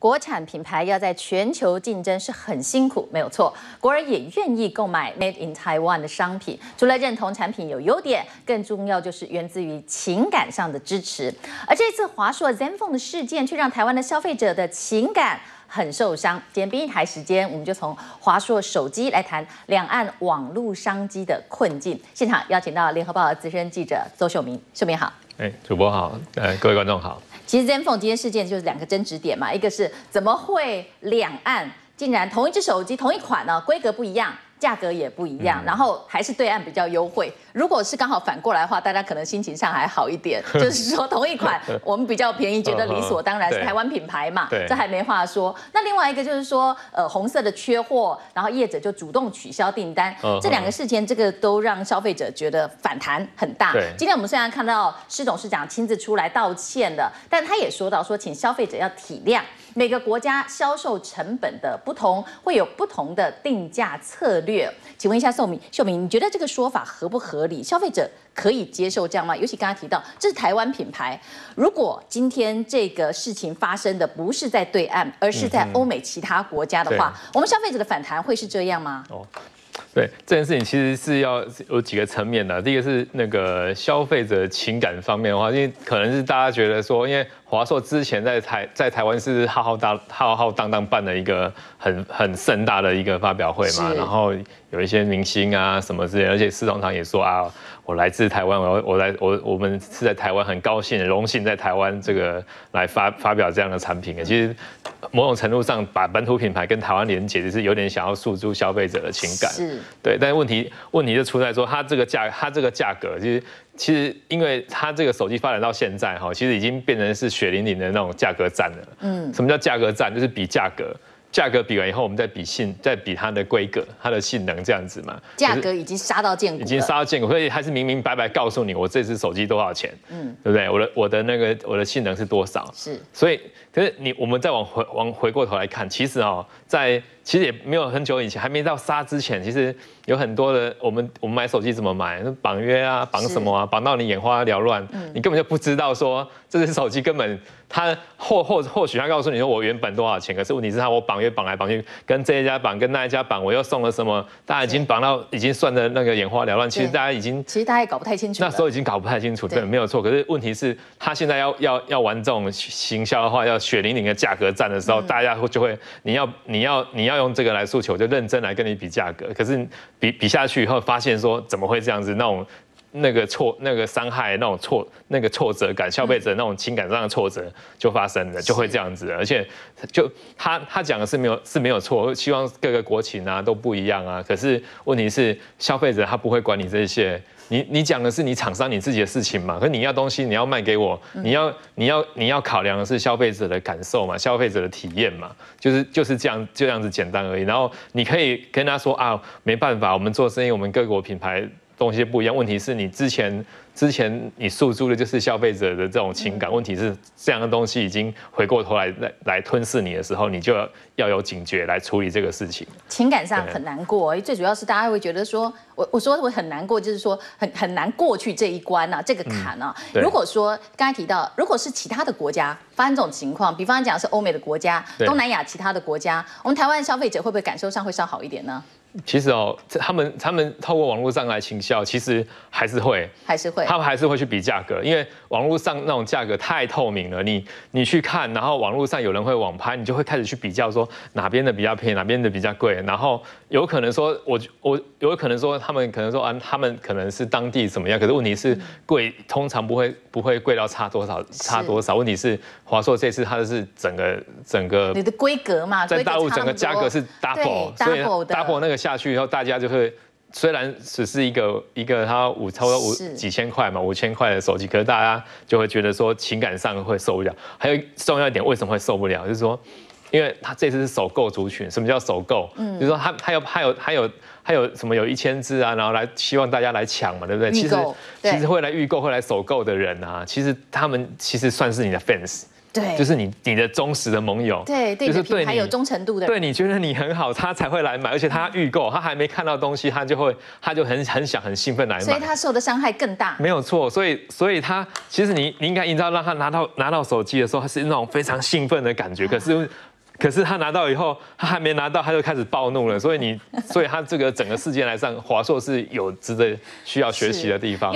国产品牌要在全球竞争是很辛苦，没有错。国人也愿意购买 Made in Taiwan 的商品，除了认同产品有优点，更重要就是源自于情感上的支持。而这次华硕 ZenFone 的事件，却让台湾的消费者的情感很受伤。今天冰一台时间，我们就从华硕手机来谈两岸网络商机的困境。现场邀请到联合报的资深记者周秀明，秀明好。哎，主播好，呃，各位观众好。其实 ZenFone 今天事件就是两个争执点嘛，一个是怎么会两岸竟然同一只手机同一款呢，规格不一样。价格也不一样，然后还是对岸比较优惠。如果是刚好反过来的话，大家可能心情上还好一点。就是说同一款我们比较便宜，觉得理所当然是台湾品牌嘛，这还没话说。那另外一个就是说，呃，红色的缺货，然后业者就主动取消订单。这两个事件，这个都让消费者觉得反弹很大。今天我们虽然看到施董事长亲自出来道歉的，但他也说到说，请消费者要体谅。每个国家销售成本的不同，会有不同的定价策略。请问一下，宋明秀明，你觉得这个说法合不合理？消费者可以接受这样吗？尤其刚刚提到这是台湾品牌，如果今天这个事情发生的不是在对岸，而是在欧美其他国家的话，我们消费者的反弹会是这样吗？哦。对这件事情，其实是要有几个层面的。第一个是那个消费者情感方面的话，因为可能是大家觉得说，因为华硕之前在台在台湾是浩浩大浩浩荡荡办了一个很很盛大的一个发表会嘛，然后有一些明星啊什么之类，而且市场上也说啊。我来自台湾，我我来我我们是在台湾，很高兴荣幸在台湾这个来发发表这样的产品。其实某种程度上把本土品牌跟台湾连接，就是有点想要诉诸消费者的情感。是，对。但是问题问题就出在说，它这个价它这个价格，其实其实因为它这个手机发展到现在哈，其实已经变成是血淋淋的那种价格战了。嗯。什么叫价格战？就是比价格。价格比完以后，我们再比性，再比它的规格、它的性能这样子嘛。价格已经杀到见骨，已经杀到见骨，所以还是明明白白告诉你，我这只手机多少钱，嗯，对不对？我的我的那个我的性能是多少？是。所以，可是你我们再往回往回过头来看，其实哦，在其实也没有很久以前，还没到杀之前，其实有很多的我们我们买手机怎么买？绑约啊，绑什么啊？绑到你眼花缭乱，嗯你根本就不知道说这只手机根本。他或或或许他告诉你说我原本多少钱，可是问题是他我绑约绑来绑去，跟这一家绑跟那一家绑，我又送了什么？大家已经绑到已经算的那个眼花缭乱，其实大家已经其实大家也搞不太清楚。那时候已经搞不太清楚，对，没有错。可是问题是，他现在要要要玩这种行销的话，要血淋淋的价格战的时候，大家会就会你要你要你要用这个来诉求，就认真来跟你比价格。可是比比下去以后，发现说怎么会这样子？那种。那个挫、那个伤害、那种挫、那个挫折感，消费者那种情感上的挫折就发生了，就会这样子。而且，就他他讲的是没有是没有错，希望各个国情啊都不一样啊。可是问题是，消费者他不会管你这些，你你讲的是你厂商你自己的事情嘛。可你要东西你要卖给我，你要你要你要考量的是消费者的感受嘛，消费者的体验嘛，就是就是这样就这样子简单而已。然后你可以跟他说啊，没办法，我们做生意，我们各国品牌。东西不一样，问题是你之前之前你诉诸的就是消费者的这种情感，问题是这样的东西已经回过头来来来吞噬你的时候，你就要要有警觉来处理这个事情。情感上很难过，最主要是大家会觉得说，我我说我很难过，就是说很很难过去这一关啊，这个坎啊。如果说刚才提到，如果是其他的国家发生这种情况，比方讲是欧美的国家、东南亚其他的国家，我们台湾消费者会不会感受上会稍好一点呢？其实哦，他们他们透过网络上来倾销，其实还是会，还是会，他们还是会去比价格，因为网络上那种价格太透明了。你你去看，然后网络上有人会网拍，你就会开始去比较，说哪边的比较便宜，哪边的比较贵。然后有可能说，我我有可能说，他们可能说啊，他们可能是当地怎么样，可是问题是贵，通常不会不会贵到差多少，差多少。问题是华硕这次它的是整个整个你的规格嘛，在大陆整个价格是 double，所以 double 那个。下去以后，大家就会虽然只是一个一个它五超多五几千块嘛，五千块的手机，可是大家就会觉得说情感上会受不了。还有重要一点，为什么会受不了？就是说，因为他这次是首购族群。什么叫首购？嗯，就是说他他有他有他有他有什么有一千只啊，然后来希望大家来抢嘛，对不对？其实其实会来预购会来首购的人啊，其实他们其实算是你的 fans。对就是你你的忠实的盟友，对对就是对你的品牌有忠诚度的人，对你觉得你很好，他才会来买，而且他预购，他还没看到东西，他就会他就很很想很兴奋来买，所以他受的伤害更大。没有错，所以所以他其实你你应该营造让他拿到拿到手机的时候，他是那种非常兴奋的感觉，可是。可是他拿到以后，他还没拿到，他就开始暴怒了。所以你，所以他这个整个事件来上，华硕是有值得需要学习的地方。